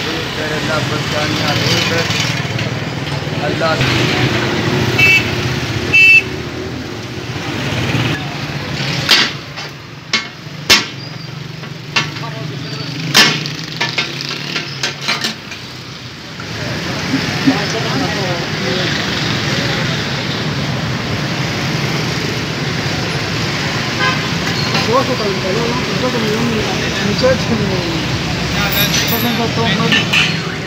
परेशानियाँ दूर अल्लाह Posso perguntar, não, não, 这边再多喝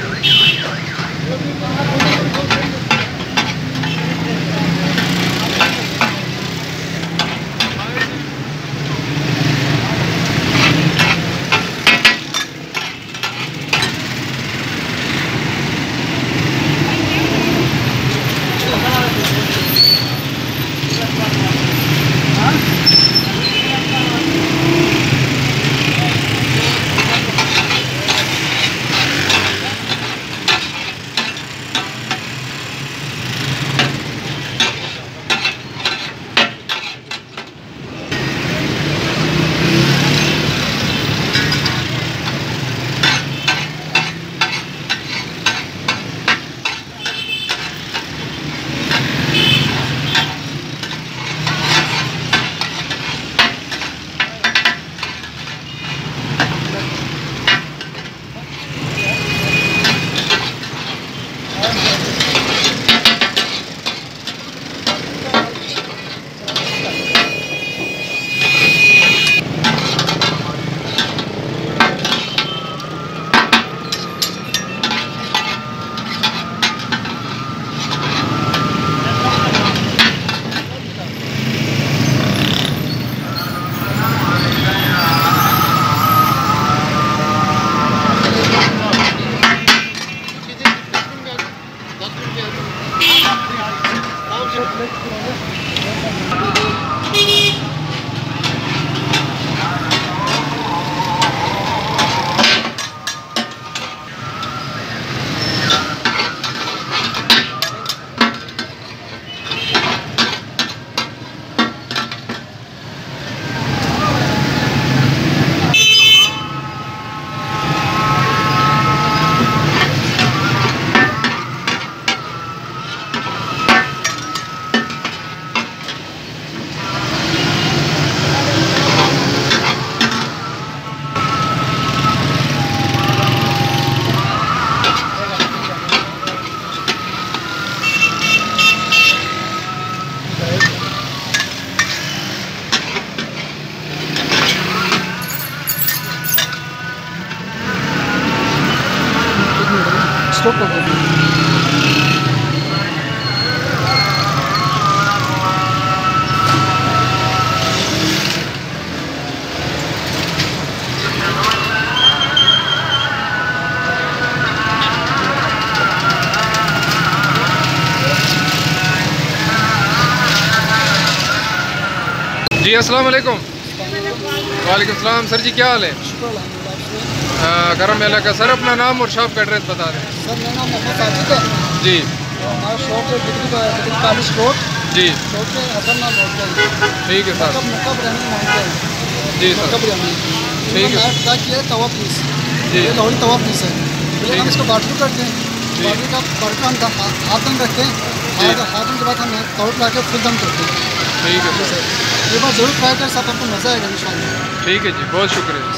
Спасибо. Stop कर दो जी अस्सलाम वालेकुम। वालेकुम सलाम सर जी क्या हाल है? करम मेला का सर अपना नाम और शॉप का एड्रेस बता दें। सर मेरा नाम मोहम्मद साजिद है। जी। और हमारा शॉप है डिग्री कॉलेज रोड जी। शॉप पे अदरनाथ रोड ठीक है सर। कब मुकब रहने मांगते हैं? जी सर। मुकब रहने ठीक है। क्या किया है? तवा पीस ये लाहौरी तवा पीस है। ठीक हम इसको बाटू करते हैं। जी। बाटू का बड़का हम हा- हाथ में रखते हैं। हाथ हाथ के बाद हम तवड़ ला के फुल दम करते हैं। ठीक है सर। ये बात ज़रूर ट्राई कर साथ आपको मज़ा आएगा इंशाल्लाह ठीक है जी बहुत शुक्रिया।